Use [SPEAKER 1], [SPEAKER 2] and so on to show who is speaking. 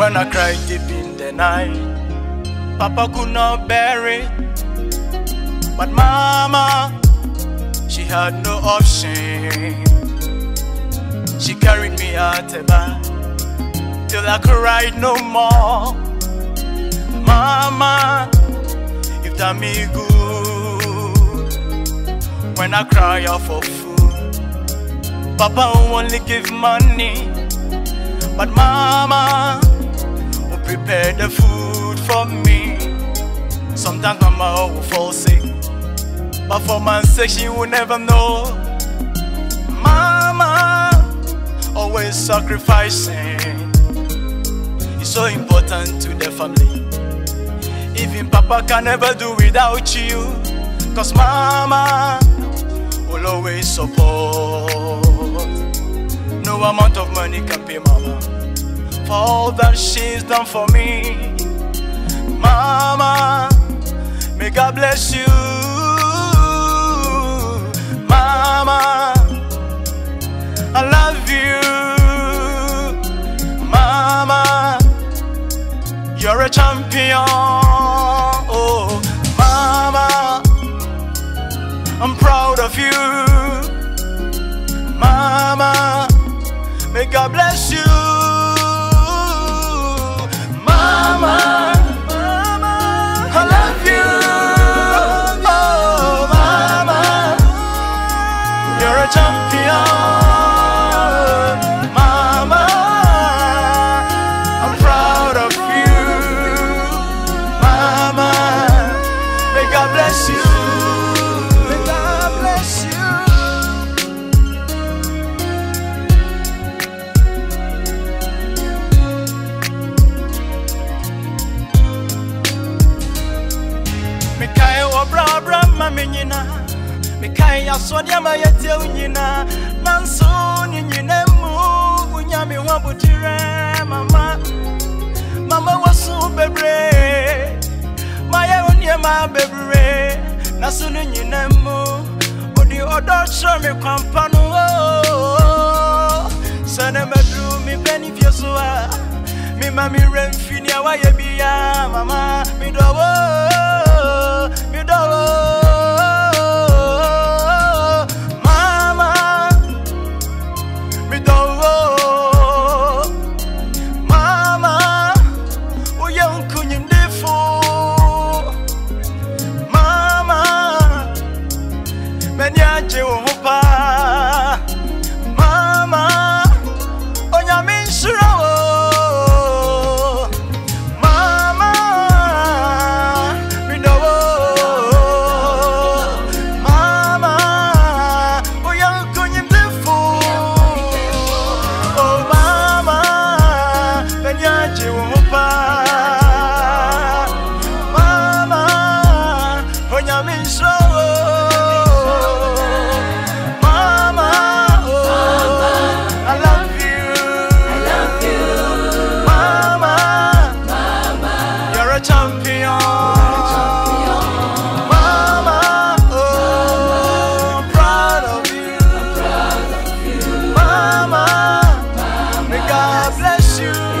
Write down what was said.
[SPEAKER 1] when I cried deep in the night. Papa could not bear it, but Mama, she had no option. She carried me out the back till I could ride no more. Mama, you've done me good when I cry out for food. Papa only give money, but Mama prepare the food for me. Sometimes Mama will fall sick, but for my sake she will never know. Mama always sacrificing. It's so important to the family. Even Papa can never do without you. Cause Mama will always support. No amount of money can pay Mama all that she's done for me. Mama, may God bless you. Mama, I love you. Mama, you're a champion. Oh, Mama, I'm proud of you. Mama, may God bless you. Me nyina. Mekae asɔde ama yɛtie wo nyina. Nanso ne nyina mu wonya me ho abotirɛ mama. Mama waso bebree mayɛ wo nneɛma bebree na so no nyina mu wode ɔdɔ kyerɛ me kwampa no oo. sɛ ne maduru me bɛne fie so a mema me werɛ mfi nea woayɛ bia mama. Medɔwo bless you